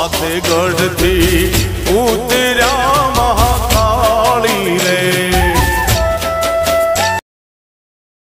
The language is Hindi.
फतेहगढ़ गढ़ती